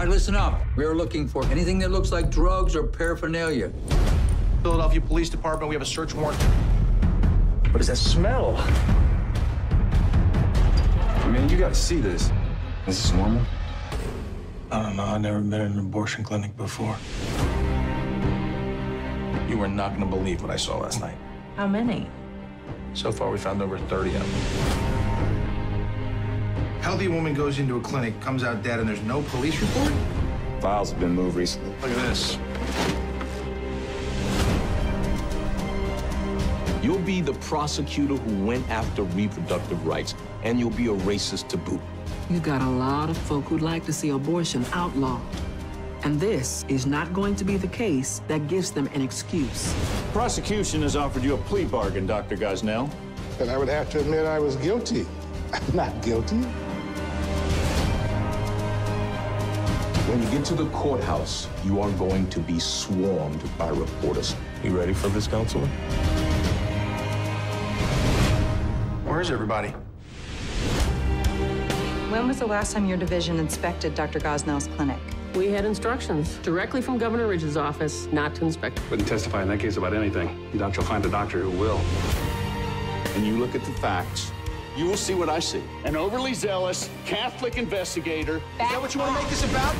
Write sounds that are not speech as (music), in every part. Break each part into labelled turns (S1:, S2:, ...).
S1: right, listen up. We are looking for anything that looks like drugs or paraphernalia.
S2: Philadelphia Police Department, we have a search warrant.
S3: What is that smell?
S4: Man, you gotta see this. Is this normal?
S2: I don't know. I've never been in an abortion clinic before. You are not going to believe what I saw last night.
S5: How many?
S2: So far, we found over 30 of them. Healthy woman goes into a clinic, comes out dead, and there's no police report?
S4: Files have been moved recently.
S2: Look at this.
S6: You'll be the prosecutor who went after reproductive rights, and you'll be a racist to boot.
S7: You've got a lot of folk who'd like to see abortion outlawed. And this is not going to be the case that gives them an excuse.
S8: Prosecution has offered you a plea bargain, Dr. Gosnell.
S9: Then I would have to admit I was guilty. (laughs) I'm not guilty.
S6: When you get to the courthouse, you are going to be swarmed by reporters.
S2: You ready for this, counselor? Where's everybody?
S5: When was the last time your division inspected Dr. Gosnell's clinic?
S10: We had instructions directly from Governor Ridge's office not to inspect.
S11: Wouldn't testify in that case about anything. You doubt you'll find a doctor who will.
S6: And you look at the facts, you will see what I see.
S8: An overly zealous Catholic investigator.
S2: Is that what you want to make this about?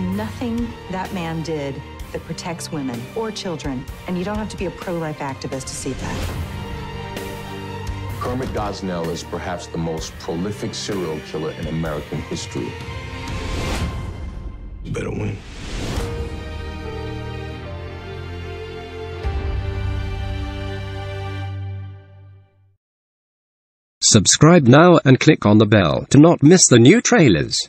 S5: There's nothing that man did that protects women or children, and you don't have to be a pro-life activist to see that.
S6: Kermit Gosnell is perhaps the most prolific serial killer in American history.
S2: You better win.
S12: Subscribe now and click on the bell to not miss the new trailers.